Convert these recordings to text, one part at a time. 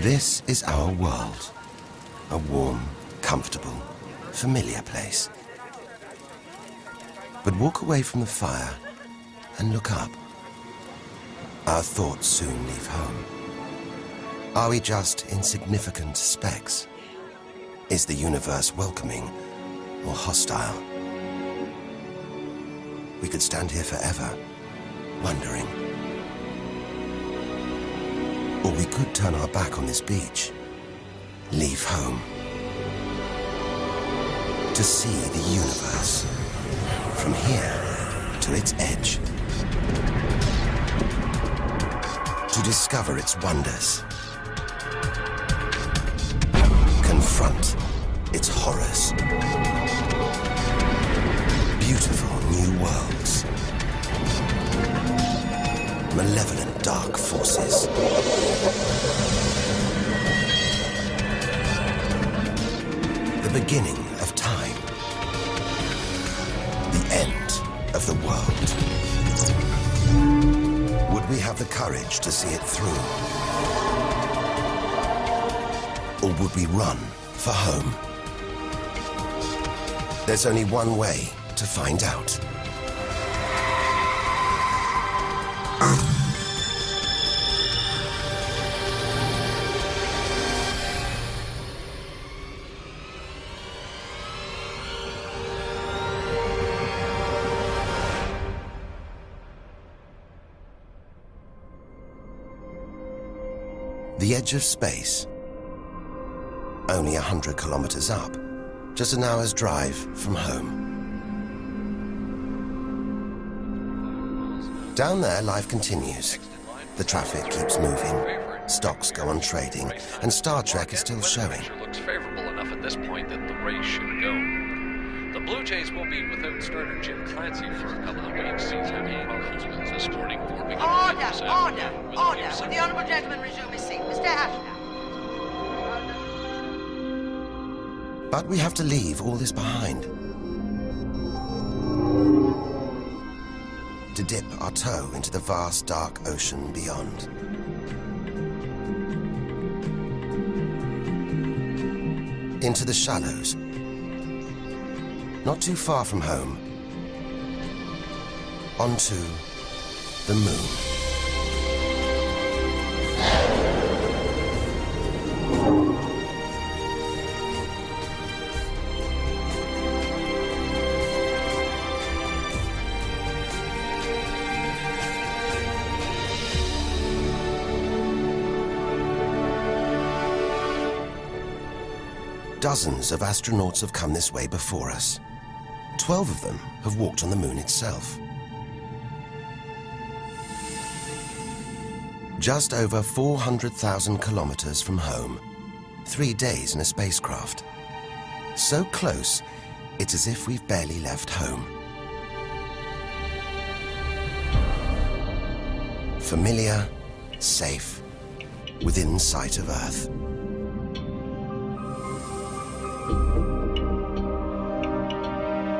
This is our world. A warm, comfortable, familiar place. But walk away from the fire and look up. Our thoughts soon leave home. Are we just insignificant specks? Is the universe welcoming or hostile? We could stand here forever, wondering. Or we could turn our back on this beach, leave home, to see the universe. From here to its edge, to discover its wonders, confront its horrors. Beautiful new worlds. Malevolent dark forces. The beginning of time. The end of the world. Would we have the courage to see it through? Or would we run for home? There's only one way to find out. The edge of space. Only a hundred kilometers up. Just an hour's drive from home. Down there, life continues. The traffic keeps moving. Stocks go on trading, and Star Trek is still showing. looks favorable enough at this point that the race should go. The Blue Jays will be without starter Jim Clancy for a couple of weeks. He's having problems this morning. warming Order, order, afternoon with a order. few Will the honourable gentleman resume his seat? Mr. Ashdown. But we have to leave all this behind. To dip our toe into the vast dark ocean beyond. Into the shallows. Not too far from home. Onto the moon. Dozens of astronauts have come this way before us. Twelve of them have walked on the moon itself. Just over 400,000 kilometers from home. Three days in a spacecraft. So close, it's as if we've barely left home. Familiar, safe, within sight of Earth.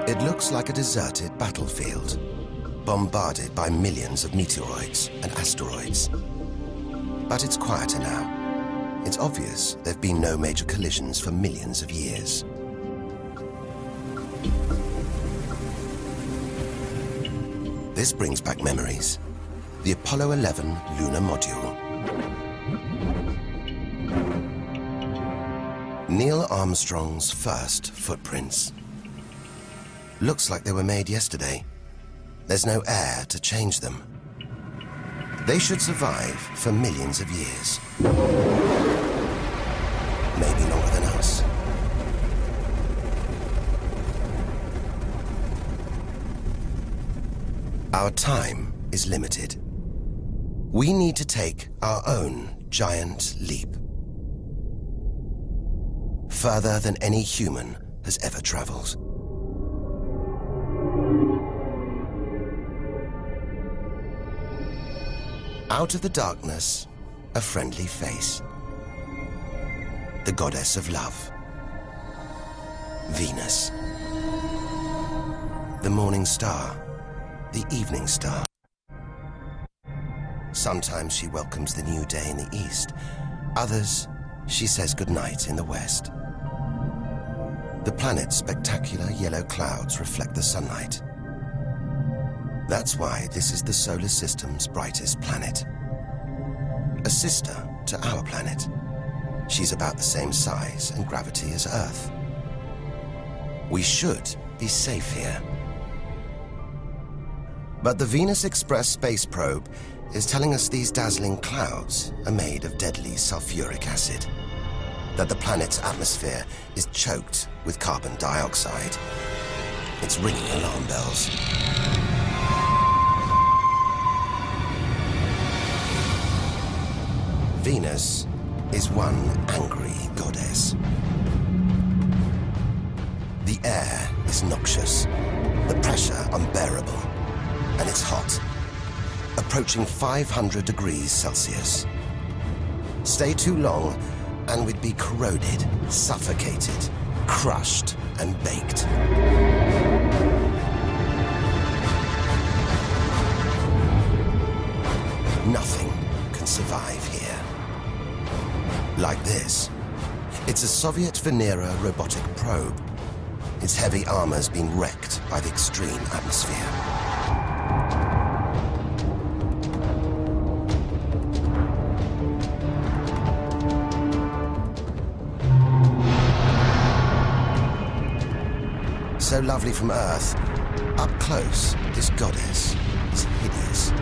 It looks like a deserted battlefield, bombarded by millions of meteoroids and asteroids. But it's quieter now. It's obvious there've been no major collisions for millions of years. This brings back memories. The Apollo 11 lunar module. Neil Armstrong's first footprints. Looks like they were made yesterday. There's no air to change them. They should survive for millions of years. Maybe longer than us. Our time is limited. We need to take our own giant leap. Further than any human has ever traveled. Out of the darkness, a friendly face. The goddess of love. Venus. The morning star. The evening star. Sometimes she welcomes the new day in the east, Others, she says goodnight in the west. The planet's spectacular yellow clouds reflect the sunlight. That's why this is the solar system's brightest planet. A sister to our planet. She's about the same size and gravity as Earth. We should be safe here. But the Venus Express space probe is telling us these dazzling clouds are made of deadly sulfuric acid. That the planet's atmosphere is choked with carbon dioxide. It's ringing alarm bells. Venus is one angry goddess. The air is noxious, the pressure unbearable, and it's hot, approaching 500 degrees Celsius. Stay too long, and we'd be corroded, suffocated, crushed, and baked. Nothing Like this. It's a Soviet Venera robotic probe. Its heavy armor's been wrecked by the extreme atmosphere. So lovely from Earth, up close, this goddess is hideous.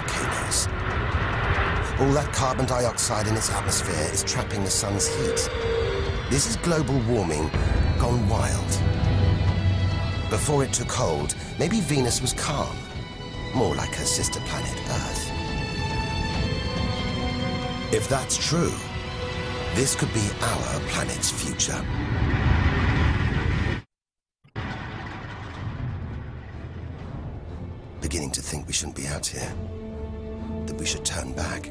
Volcanoes. All that carbon dioxide in its atmosphere is trapping the sun's heat. This is global warming gone wild. Before it took hold, maybe Venus was calm, more like her sister planet Earth. If that's true, this could be our planet's future. Beginning to think we shouldn't be out here, that we should turn back.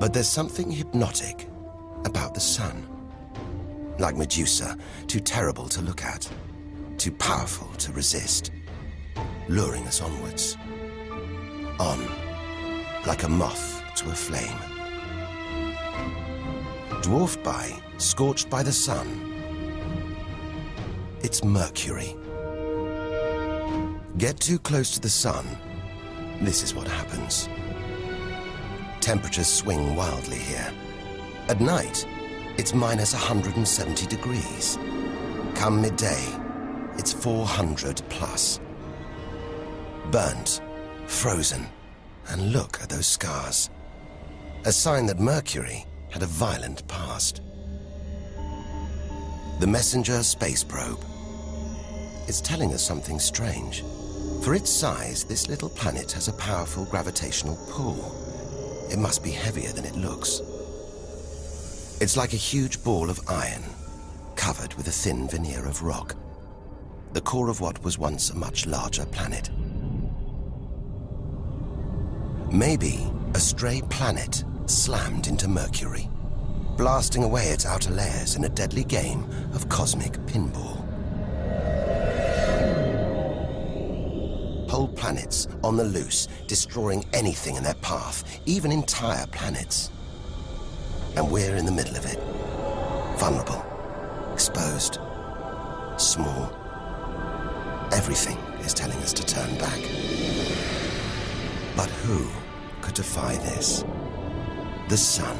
But there's something hypnotic about the sun. Like Medusa, too terrible to look at, too powerful to resist, luring us onwards. On, like a moth to a flame. Dwarfed by, scorched by the sun, it's Mercury. Get too close to the sun, this is what happens. Temperatures swing wildly here. At night, it's minus 170 degrees. Come midday, it's 400 plus. Burnt, frozen, and look at those scars. A sign that Mercury had a violent past. The Messenger space probe. It's telling us something strange. For its size, this little planet has a powerful gravitational pull. It must be heavier than it looks. It's like a huge ball of iron, covered with a thin veneer of rock. The core of what was once a much larger planet. Maybe a stray planet slammed into Mercury, blasting away its outer layers in a deadly game of cosmic pinball. Whole planets on the loose, destroying anything in their path, even entire planets. And we're in the middle of it. Vulnerable, exposed, small. Everything is telling us to turn back. But who could defy this? The sun,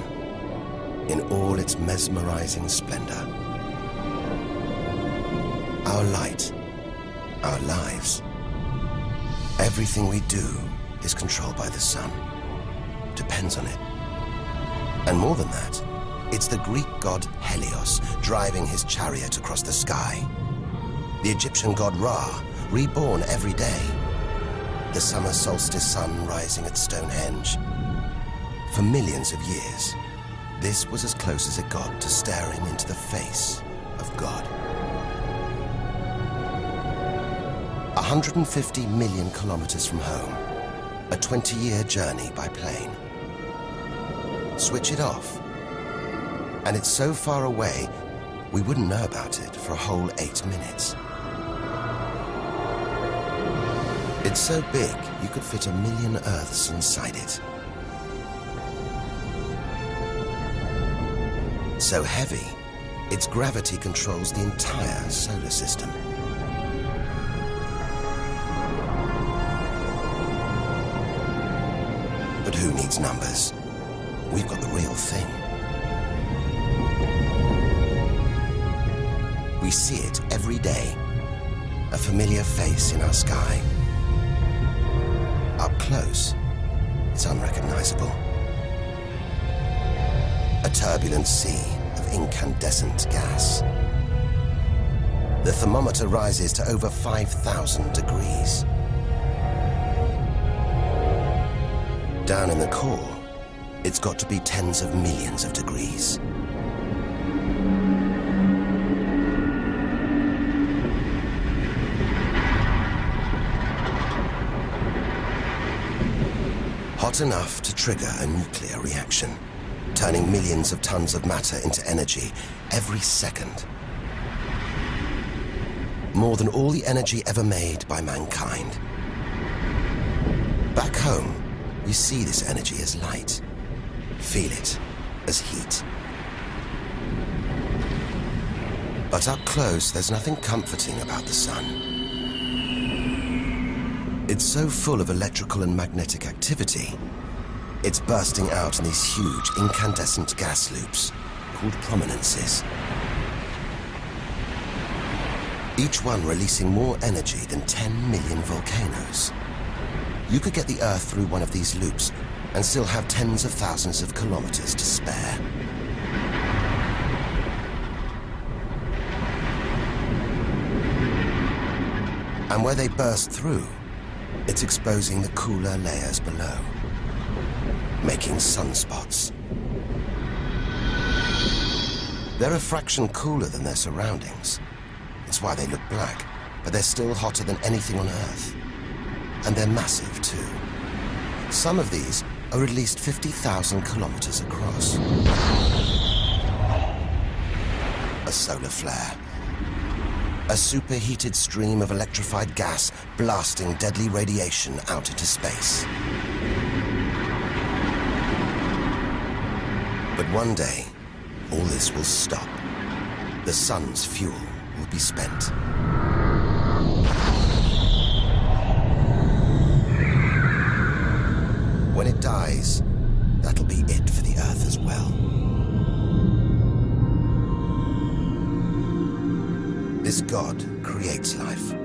in all its mesmerizing splendor. Our light, our lives. Everything we do is controlled by the sun. Depends on it. And more than that, it's the Greek god Helios driving his chariot across the sky. The Egyptian god Ra, reborn every day. The summer solstice sun rising at Stonehenge. For millions of years, this was as close as it got to staring into the face of God. 150 million kilometers from home, a 20-year journey by plane. Switch it off, and it's so far away, we wouldn't know about it for a whole eight minutes. It's so big, you could fit a million Earths inside it. So heavy, its gravity controls the entire solar system. Who needs numbers? We've got the real thing. We see it every day. A familiar face in our sky. Up close, it's unrecognizable. A turbulent sea of incandescent gas. The thermometer rises to over 5,000 degrees. Down in the core, it's got to be tens of millions of degrees. Hot enough to trigger a nuclear reaction, turning millions of tons of matter into energy every second. More than all the energy ever made by mankind. Back home, we see this energy as light, feel it as heat. But up close, there's nothing comforting about the sun. It's so full of electrical and magnetic activity, it's bursting out in these huge incandescent gas loops called prominences. Each one releasing more energy than 10 million volcanoes. You could get the Earth through one of these loops and still have tens of thousands of kilometers to spare. And where they burst through, it's exposing the cooler layers below, making sunspots. They're a fraction cooler than their surroundings. That's why they look black, but they're still hotter than anything on Earth. And they're massive, too. Some of these are at least 50,000 kilometers across. A solar flare. A superheated stream of electrified gas blasting deadly radiation out into space. But one day, all this will stop. The sun's fuel will be spent. Dies, that'll be it for the Earth as well. This god creates life.